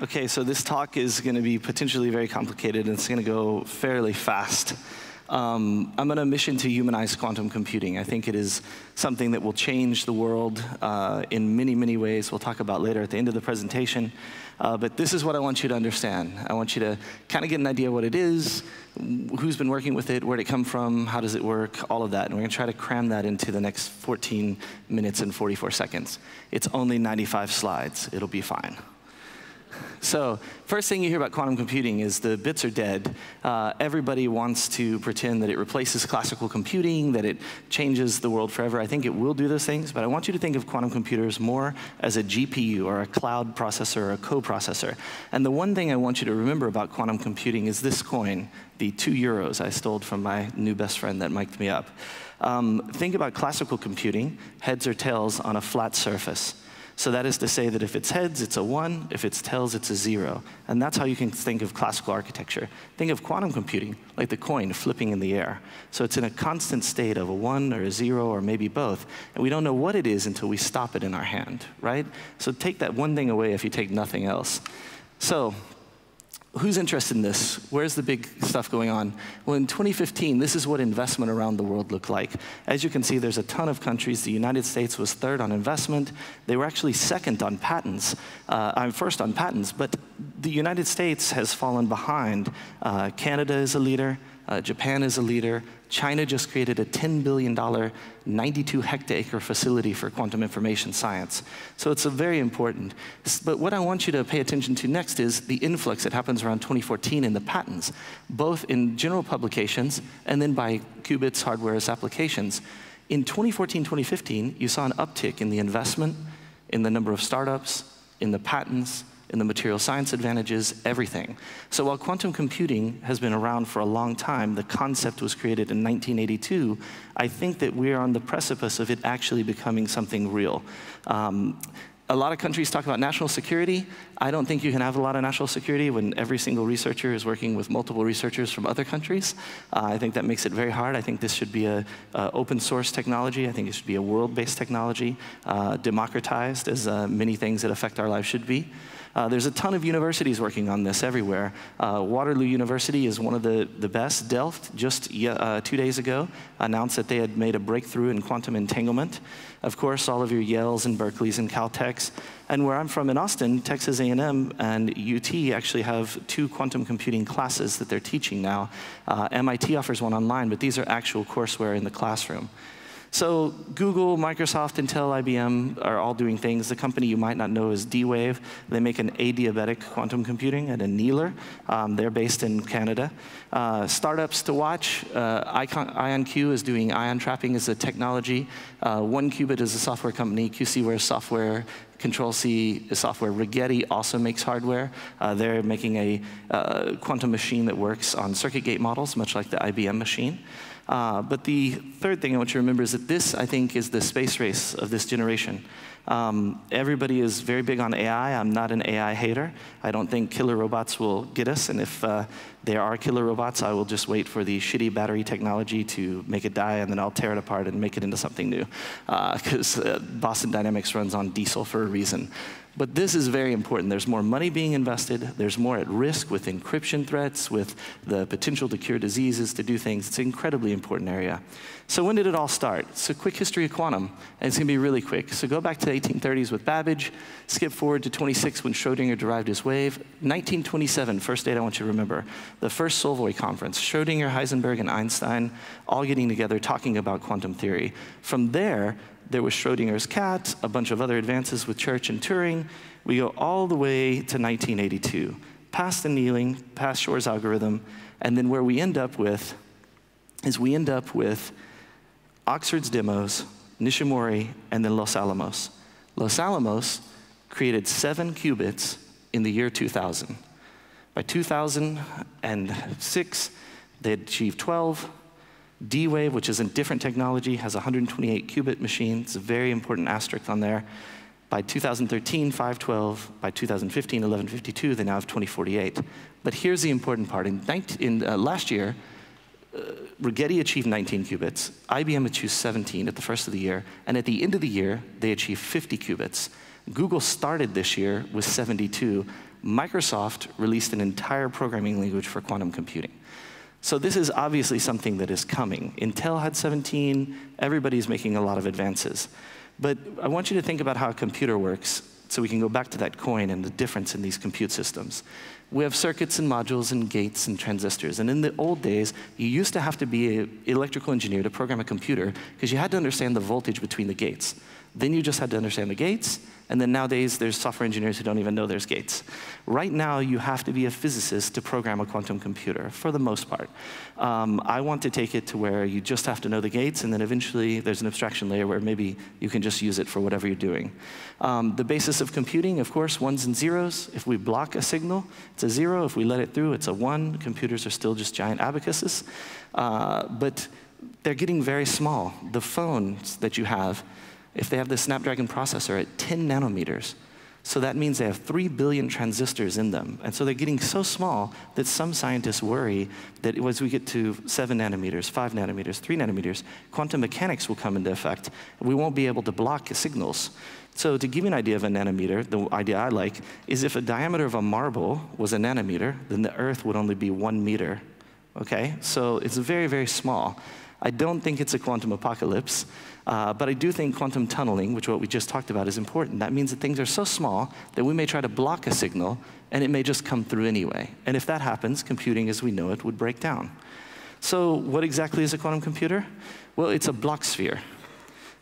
Okay, so this talk is going to be potentially very complicated and it's going to go fairly fast. Um, I'm on a mission to humanize quantum computing. I think it is something that will change the world uh, in many, many ways. We'll talk about later at the end of the presentation. Uh, but this is what I want you to understand. I want you to kind of get an idea what it is, who's been working with it, where'd it come from, how does it work, all of that. And we're going to try to cram that into the next 14 minutes and 44 seconds. It's only 95 slides. It'll be fine. So first thing you hear about quantum computing is the bits are dead. Uh, everybody wants to pretend that it replaces classical computing, that it changes the world forever. I think it will do those things, but I want you to think of quantum computers more as a GPU or a cloud processor or a coprocessor. And the one thing I want you to remember about quantum computing is this coin, the two euros I stole from my new best friend that mic'd me up. Um, think about classical computing, heads or tails on a flat surface. So that is to say that if it's heads, it's a one, if it's tails, it's a zero. And that's how you can think of classical architecture. Think of quantum computing, like the coin flipping in the air. So it's in a constant state of a one or a zero or maybe both. And we don't know what it is until we stop it in our hand, right? So take that one thing away if you take nothing else. So who's interested in this? Where's the big stuff going on? Well, in 2015, this is what investment around the world looked like. As you can see, there's a ton of countries. The United States was third on investment. They were actually second on patents. Uh, I'm first on patents, but the United States has fallen behind. Uh, Canada is a leader. Uh, Japan is a leader. China just created a $10 billion, 92 hectare facility for quantum information science. So it's a very important. But what I want you to pay attention to next is the influx that happens around 2014 in the patents, both in general publications and then by qubits, hardware's applications. In 2014, 2015, you saw an uptick in the investment, in the number of startups, in the patents, in the material science advantages, everything. So while quantum computing has been around for a long time, the concept was created in 1982, I think that we are on the precipice of it actually becoming something real. Um, a lot of countries talk about national security. I don't think you can have a lot of national security when every single researcher is working with multiple researchers from other countries. Uh, I think that makes it very hard. I think this should be an open source technology. I think it should be a world-based technology, uh, democratized as uh, many things that affect our lives should be. Uh, there's a ton of universities working on this everywhere. Uh, Waterloo University is one of the, the best. Delft, just uh, two days ago, announced that they had made a breakthrough in quantum entanglement. Of course, all of your Yales and Berkeleys and Caltechs. And where I'm from in Austin, Texas and UT actually have two quantum computing classes that they're teaching now. Uh, MIT offers one online, but these are actual courseware in the classroom. So Google, Microsoft, Intel, IBM are all doing things. The company you might not know is D-Wave. They make an adiabatic quantum computing and annealer. Um, they're based in Canada. Uh, startups to watch, uh, IonQ is doing ion trapping as a technology. Uh, 1QBit is a software company. QCware software Control C software. Rigetti also makes hardware. Uh, they're making a uh, quantum machine that works on circuit gate models, much like the IBM machine. Uh, but the third thing I want you to remember is that this, I think, is the space race of this generation. Um, everybody is very big on AI. I'm not an AI hater. I don't think killer robots will get us, and if uh, there are killer robots, I will just wait for the shitty battery technology to make it die, and then I'll tear it apart and make it into something new. Because uh, uh, Boston Dynamics runs on diesel for a reason. But this is very important. There's more money being invested. There's more at risk with encryption threats, with the potential to cure diseases, to do things. It's an incredibly important area. So when did it all start? So quick history of quantum, and it's going to be really quick. So go back to the 1830s with Babbage, skip forward to 26 when Schrodinger derived his wave. 1927, first date I want you to remember, the first Solvay conference, Schrodinger, Heisenberg, and Einstein all getting together talking about quantum theory. From there, there was Schrodinger's cat, a bunch of other advances with Church and Turing. We go all the way to 1982, past annealing, past Shor's algorithm, and then where we end up with is we end up with Oxford's demos, Nishimori, and then Los Alamos. Los Alamos created seven qubits in the year 2000. By 2006, they had achieved 12. D-Wave, which is a different technology, has 128 qubit machine. It's a very important asterisk on there. By 2013, 512. By 2015, 1152. They now have 2048. But here's the important part. In, 19, in uh, last year, Rigetti achieved 19 qubits, IBM achieved 17 at the first of the year, and at the end of the year, they achieved 50 qubits. Google started this year with 72. Microsoft released an entire programming language for quantum computing. So this is obviously something that is coming. Intel had 17, everybody's making a lot of advances. But I want you to think about how a computer works so we can go back to that coin and the difference in these compute systems. We have circuits and modules and gates and transistors. And in the old days, you used to have to be an electrical engineer to program a computer because you had to understand the voltage between the gates. Then you just had to understand the gates, and then nowadays there's software engineers who don't even know there's gates. Right now, you have to be a physicist to program a quantum computer, for the most part. Um, I want to take it to where you just have to know the gates, and then eventually there's an abstraction layer where maybe you can just use it for whatever you're doing. Um, the basis of computing, of course, ones and zeros. If we block a signal, it's a zero. If we let it through, it's a one. Computers are still just giant abacuses. Uh, but they're getting very small. The phones that you have, if they have the Snapdragon processor at 10 nanometers. So that means they have 3 billion transistors in them. And so they're getting so small that some scientists worry that as we get to 7 nanometers, 5 nanometers, 3 nanometers, quantum mechanics will come into effect. We won't be able to block signals. So to give you an idea of a nanometer, the idea I like is if a diameter of a marble was a nanometer, then the Earth would only be one meter. Okay? So it's very, very small. I don't think it's a quantum apocalypse. Uh, but I do think quantum tunneling, which what we just talked about, is important. That means that things are so small that we may try to block a signal and it may just come through anyway. And if that happens, computing as we know it would break down. So what exactly is a quantum computer? Well, it's a Bloch sphere.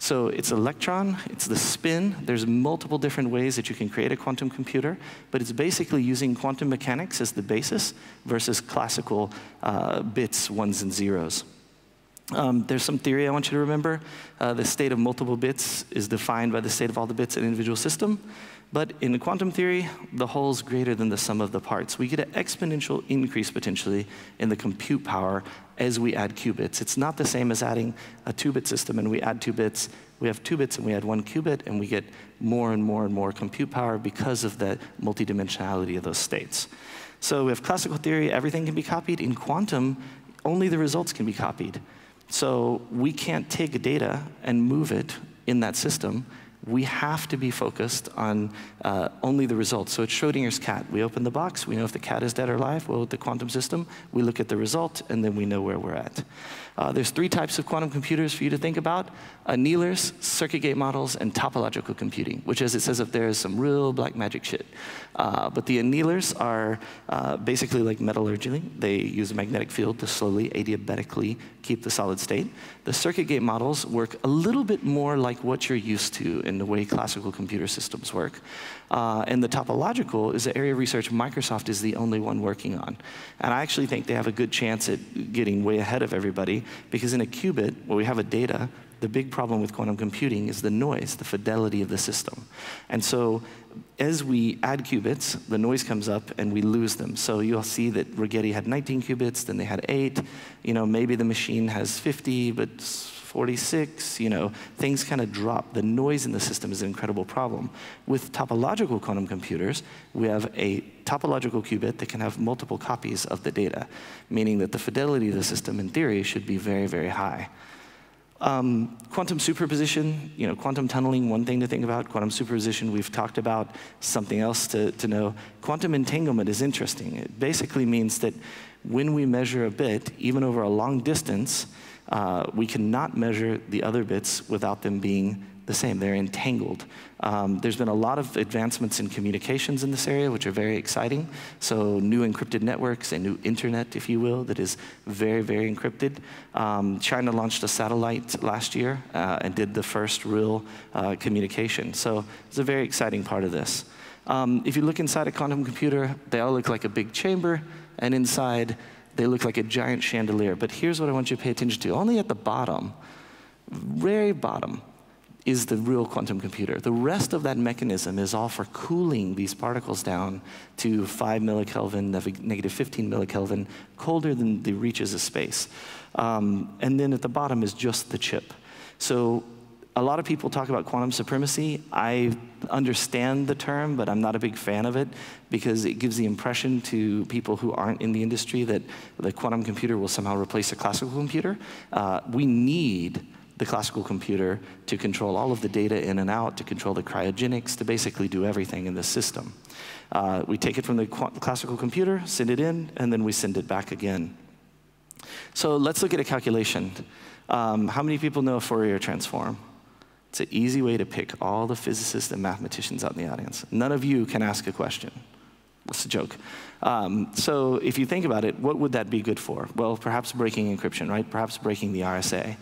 So it's electron, it's the spin. There's multiple different ways that you can create a quantum computer, but it's basically using quantum mechanics as the basis versus classical uh, bits, ones and zeros. Um, there's some theory I want you to remember. Uh, the state of multiple bits is defined by the state of all the bits in an individual system. But in quantum theory, the whole is greater than the sum of the parts. We get an exponential increase potentially in the compute power as we add qubits. It's not the same as adding a two-bit system and we add two bits. We have two bits and we add one qubit and we get more and more and more compute power because of the multidimensionality of those states. So we have classical theory, everything can be copied. In quantum, only the results can be copied. So we can't take data and move it in that system. We have to be focused on uh, only the results. So it's Schrodinger's cat. We open the box, we know if the cat is dead or alive. Well, with the quantum system, we look at the result, and then we know where we're at. Uh, there's three types of quantum computers for you to think about. Annealers, circuit gate models, and topological computing, which as it says up there is some real black magic shit. Uh, but the annealers are uh, basically like metallurgy. They use a magnetic field to slowly, adiabatically keep the solid state. The circuit gate models work a little bit more like what you're used to in the way classical computer systems work. Uh, and the topological is an area of research Microsoft is the only one working on. And I actually think they have a good chance at getting way ahead of everybody because in a qubit, where we have a data, the big problem with quantum computing is the noise, the fidelity of the system. And so as we add qubits, the noise comes up and we lose them. So you'll see that Rigetti had 19 qubits, then they had eight. You know, maybe the machine has 50, but 46, you know, things kind of drop. The noise in the system is an incredible problem. With topological quantum computers, we have a topological qubit that can have multiple copies of the data, meaning that the fidelity of the system, in theory, should be very, very high. Um, quantum superposition, you know, quantum tunneling, one thing to think about. Quantum superposition, we've talked about something else to, to know. Quantum entanglement is interesting. It basically means that when we measure a bit, even over a long distance, uh, we cannot measure the other bits without them being the same. They're entangled. Um, there's been a lot of advancements in communications in this area, which are very exciting. So new encrypted networks, a new internet, if you will, that is very, very encrypted. Um, China launched a satellite last year uh, and did the first real uh, communication. So it's a very exciting part of this. Um, if you look inside a quantum computer, they all look like a big chamber, and inside they look like a giant chandelier. But here's what I want you to pay attention to. Only at the bottom, very bottom, is the real quantum computer. The rest of that mechanism is all for cooling these particles down to 5 millikelvin, negative 15 millikelvin, colder than the reaches of space. Um, and then at the bottom is just the chip. So a lot of people talk about quantum supremacy. I understand the term, but I'm not a big fan of it because it gives the impression to people who aren't in the industry that the quantum computer will somehow replace a classical computer. Uh, we need the classical computer to control all of the data in and out, to control the cryogenics, to basically do everything in the system. Uh, we take it from the classical computer, send it in, and then we send it back again. So let's look at a calculation. Um, how many people know a Fourier transform? It's an easy way to pick all the physicists and mathematicians out in the audience. None of you can ask a question. That's a joke. Um, so if you think about it, what would that be good for? Well, perhaps breaking encryption, right? Perhaps breaking the RSA.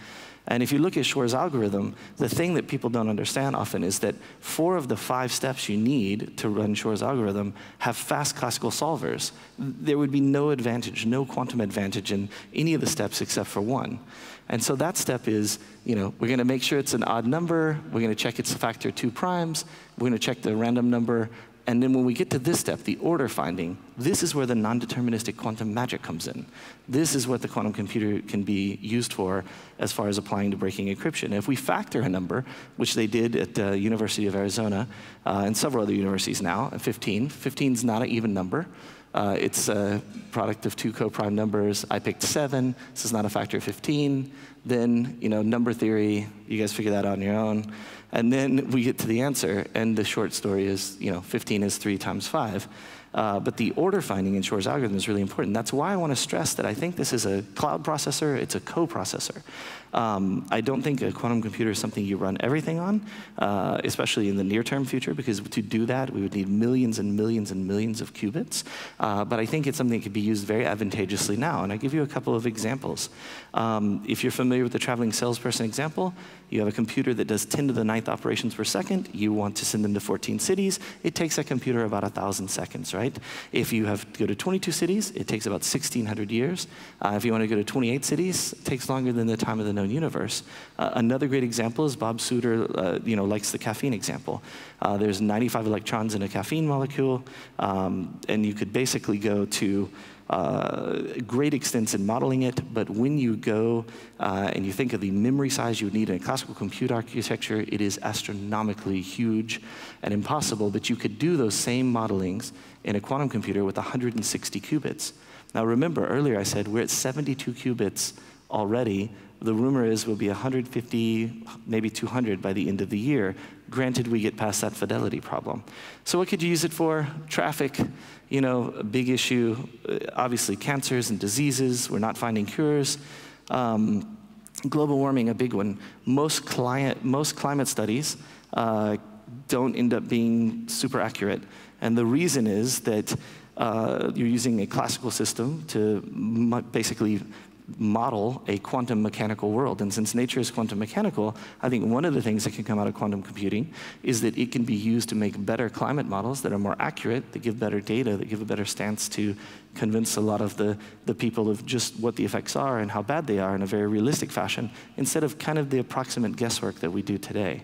And if you look at Shor's algorithm, the thing that people don't understand often is that four of the five steps you need to run Shor's algorithm have fast classical solvers. There would be no advantage, no quantum advantage in any of the steps except for one. And so that step is, you know, we're going to make sure it's an odd number. We're going to check its a factor of two primes. We're going to check the random number. And then when we get to this step, the order finding, this is where the non-deterministic quantum magic comes in. This is what the quantum computer can be used for as far as applying to breaking encryption. If we factor a number, which they did at the University of Arizona uh, and several other universities now, 15, 15 is not an even number. Uh, it's a product of two co-prime numbers. I picked seven. This is not a factor of 15. Then, you know, number theory, you guys figure that out on your own. And then we get to the answer, and the short story is, you know, 15 is 3 times 5. Uh, but the order finding in Shor's algorithm is really important. That's why I want to stress that I think this is a cloud processor, it's a co-processor. Um, I don't think a quantum computer is something you run everything on, uh, especially in the near-term future, because to do that, we would need millions and millions and millions of qubits. Uh, but I think it's something that could be used very advantageously now, and I'll give you a couple of examples. Um, if you're familiar with the traveling salesperson example, you have a computer that does 10 to the ninth operations per second. You want to send them to 14 cities. It takes that computer about 1,000 seconds, right? If you have to go to 22 cities, it takes about 1,600 years. Uh, if you want to go to 28 cities, it takes longer than the time of the known universe. Uh, another great example is Bob Sutor, uh, you know, likes the caffeine example. Uh, there's 95 electrons in a caffeine molecule, um, and you could basically go to uh, great extents in modeling it, but when you go uh, and you think of the memory size you would need in a classical compute architecture, it is astronomically huge and impossible, but you could do those same modelings in a quantum computer with 160 qubits. Now remember, earlier I said we're at 72 qubits already. The rumor is we'll be 150, maybe 200 by the end of the year, granted we get past that fidelity problem. So what could you use it for? Traffic, you know, a big issue. Uh, obviously, cancers and diseases. We're not finding cures. Um, global warming, a big one. Most, client, most climate studies uh, don't end up being super accurate. And the reason is that uh, you're using a classical system to basically model a quantum mechanical world. And since nature is quantum mechanical, I think one of the things that can come out of quantum computing is that it can be used to make better climate models that are more accurate, that give better data, that give a better stance to convince a lot of the, the people of just what the effects are and how bad they are in a very realistic fashion, instead of kind of the approximate guesswork that we do today.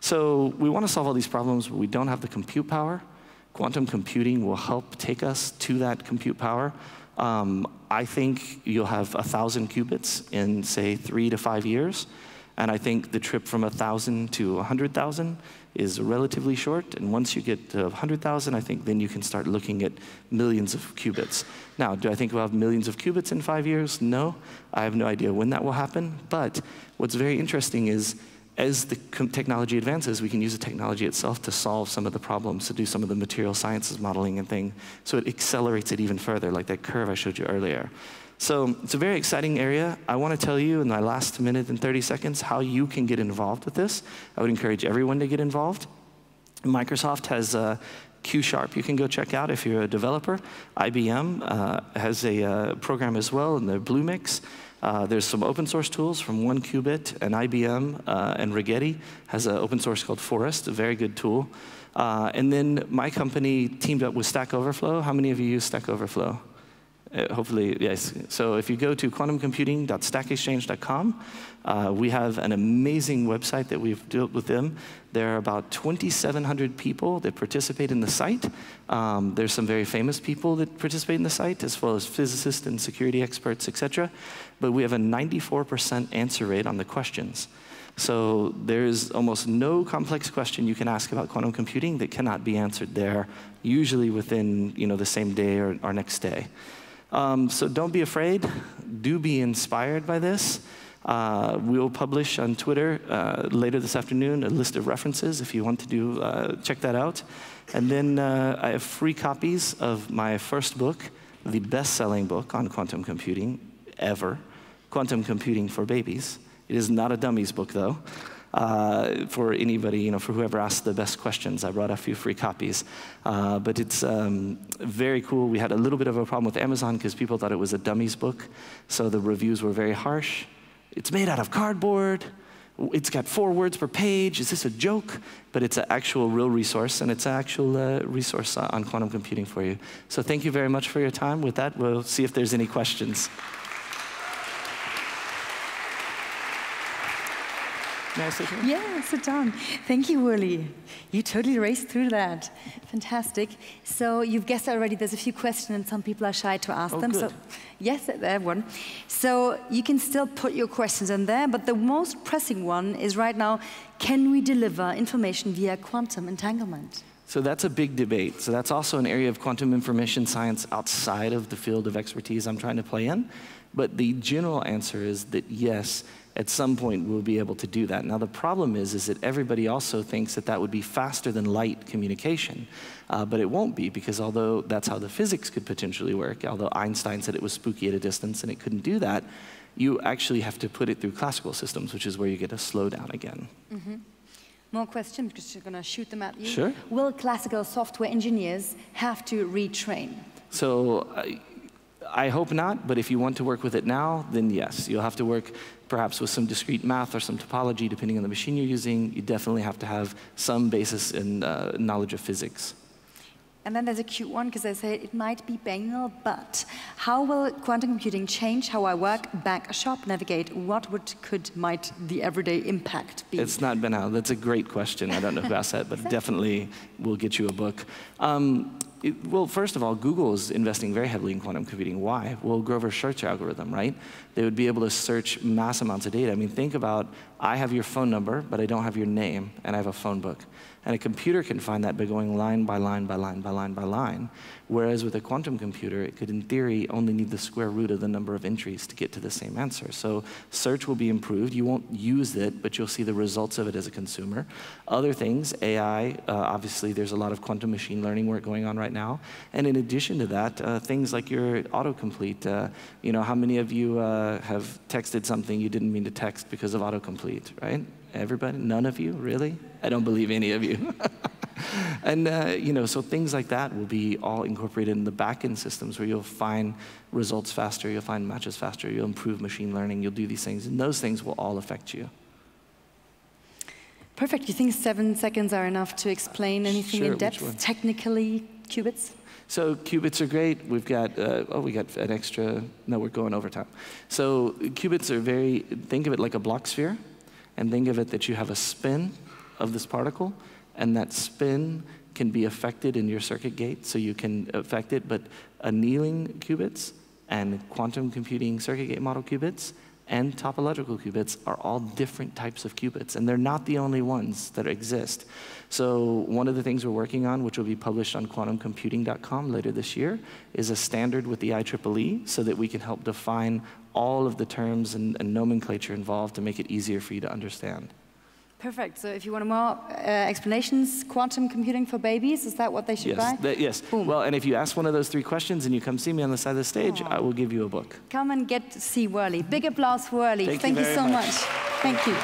So we want to solve all these problems, but we don't have the compute power. Quantum computing will help take us to that compute power. Um, I think you'll have 1,000 qubits in, say, three to five years. And I think the trip from 1,000 to 100,000 is relatively short. And once you get to 100,000, I think then you can start looking at millions of qubits. Now, do I think we'll have millions of qubits in five years? No. I have no idea when that will happen. But what's very interesting is as the technology advances, we can use the technology itself to solve some of the problems, to do some of the material sciences modeling and thing. So it accelerates it even further, like that curve I showed you earlier. So it's a very exciting area. I want to tell you in my last minute and 30 seconds how you can get involved with this. I would encourage everyone to get involved. Microsoft has uh, Q Sharp you can go check out if you're a developer. IBM uh, has a uh, program as well in the Bluemix. Uh, there's some open source tools from 1QBit and IBM uh, and Rigetti has an open source called Forest, a very good tool. Uh, and then my company teamed up with Stack Overflow. How many of you use Stack Overflow? Uh, hopefully, yes. So if you go to quantumcomputing.stackexchange.com, uh, we have an amazing website that we've built with them. There are about 2,700 people that participate in the site. Um, there's some very famous people that participate in the site, as well as physicists and security experts, et cetera. But we have a 94% answer rate on the questions. So there's almost no complex question you can ask about quantum computing that cannot be answered there, usually within you know, the same day or, or next day. Um, so don't be afraid. Do be inspired by this. Uh, we'll publish on Twitter uh, later this afternoon a list of references if you want to do uh, check that out. And then uh, I have free copies of my first book, the best-selling book on quantum computing ever, Quantum Computing for Babies. It is not a dummies book, though. Uh, for anybody, you know, for whoever asked the best questions. I brought a few free copies. Uh, but it's um, very cool. We had a little bit of a problem with Amazon because people thought it was a dummies book. So the reviews were very harsh. It's made out of cardboard. It's got four words per page. Is this a joke? But it's an actual real resource, and it's an actual uh, resource on quantum computing for you. So thank you very much for your time. With that, we'll see if there's any questions. May I sit here? Yeah, sit down. Thank you, whurley. You totally raced through that. Fantastic. So you've guessed already there's a few questions and some people are shy to ask oh, them. Good. So yes, there one. So you can still put your questions in there, but the most pressing one is right now, can we deliver information via quantum entanglement? So that's a big debate. So that's also an area of quantum information science outside of the field of expertise I'm trying to play in. But the general answer is that yes, at some point we'll be able to do that. Now the problem is, is that everybody also thinks that that would be faster than light communication, uh, but it won't be because although that's how the physics could potentially work, although Einstein said it was spooky at a distance and it couldn't do that, you actually have to put it through classical systems, which is where you get a slowdown again. Mm -hmm. More questions, because you're going to shoot them at you. Sure. Will classical software engineers have to retrain? So. Uh, I hope not, but if you want to work with it now, then yes. You'll have to work perhaps with some discrete math or some topology, depending on the machine you're using. You definitely have to have some basis in uh, knowledge of physics. And then there's a cute one, because they say it might be banal, but how will quantum computing change how I work, back, shop, navigate? What would, could, might the everyday impact be? It's not banal. That's a great question. I don't know who asked that, but definitely will get you a book. Um, it, well, first of all, Google is investing very heavily in quantum computing. Why? Well, Grover's search algorithm, right? They would be able to search mass amounts of data. I mean, think about I have your phone number, but I don't have your name, and I have a phone book. And a computer can find that by going line by line by line by line by line. Whereas with a quantum computer, it could, in theory, only need the square root of the number of entries to get to the same answer. So search will be improved. You won't use it, but you'll see the results of it as a consumer. Other things, AI, uh, obviously, there's a lot of quantum machine learning work going on right now. And in addition to that, uh, things like your autocomplete. Uh, you know, how many of you uh, have texted something you didn't mean to text because of autocomplete, right? Everybody? None of you? Really? I don't believe any of you. and, uh, you know, so things like that will be all incorporated in the backend systems where you'll find results faster, you'll find matches faster, you'll improve machine learning, you'll do these things, and those things will all affect you. Perfect. You think seven seconds are enough to explain anything sure, in depth, technically, qubits? So qubits are great. We've got, uh, oh, we got an extra, no, we're going over time. So qubits are very, think of it like a Bloch sphere and think of it that you have a spin of this particle, and that spin can be affected in your circuit gate, so you can affect it, but annealing qubits and quantum computing circuit gate model qubits and topological qubits are all different types of qubits, and they're not the only ones that exist. So one of the things we're working on, which will be published on quantumcomputing.com later this year, is a standard with the IEEE so that we can help define all of the terms and, and nomenclature involved to make it easier for you to understand. Perfect. So if you want more uh, explanations, quantum computing for babies, is that what they should yes, buy? That, yes. Boom. Well, and if you ask one of those three questions and you come see me on the side of the stage, Aww. I will give you a book. Come and get to see whurley. Big applause for whurley. Thank, Thank you, you so much. much. Thank you.